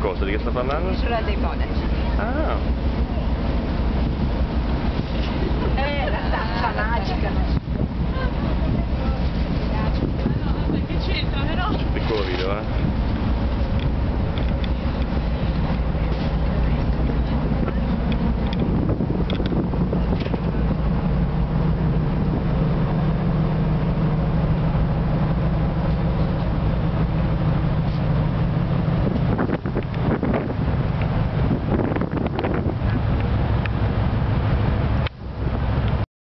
cosa? Di che sta parlando? Isola dei bonnet. Ah, Eh, la tazza magica. Che c'entra però? piccolo video, eh?